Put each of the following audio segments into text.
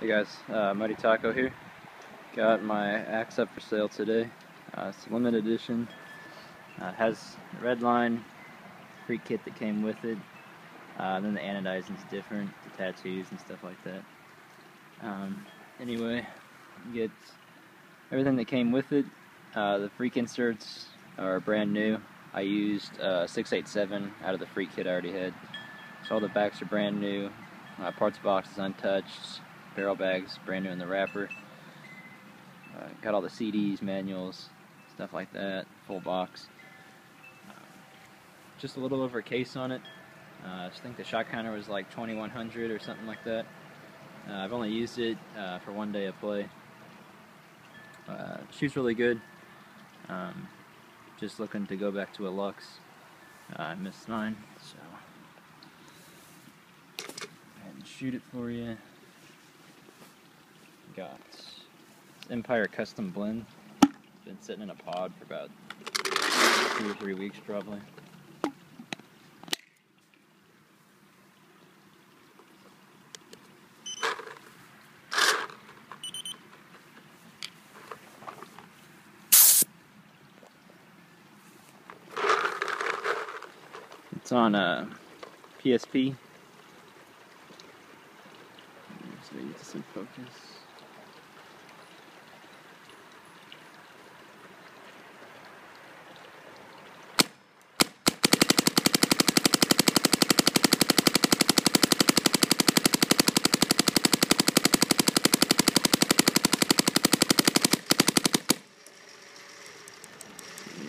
Hey guys, uh, Muddy Taco here. Got my axe up for sale today. Uh, it's a limited edition. Uh, has red line, Freak kit that came with it. Uh, then the anodizing's different, the tattoos and stuff like that. Um, anyway, you get everything that came with it. Uh, the freak inserts are brand new. I used uh, 687 out of the Freak kit I already had. So all the backs are brand new. Uh, parts box is untouched. Barrel bags brand new in the wrapper. Uh, got all the CDs, manuals, stuff like that. Full box. Uh, just a little over a case on it. Uh, I think the shot counter was like 2100 or something like that. Uh, I've only used it uh, for one day of play. shoots really good. Um, just looking to go back to a Luxe. Uh, I missed mine, so shoot it for you. Got Empire Custom Blend. has Been sitting in a pod for about two or three weeks probably. It's on a uh, PSP. Focus.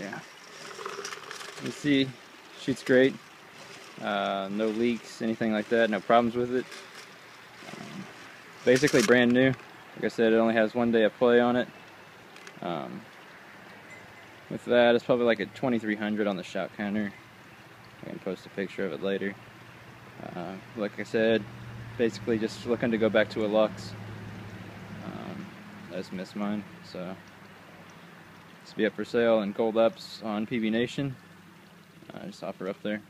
Yeah. You see, shoots great. Uh, no leaks, anything like that, no problems with it. Um, basically brand new. Like I said, it only has one day of play on it. Um, with that, it's probably like a 2300 on the shot counter. I can post a picture of it later. Uh, like I said, basically just looking to go back to a Luxe. Um, just missed mine, so it's be up for sale in gold ups on PB Nation. Uh, just offer up there.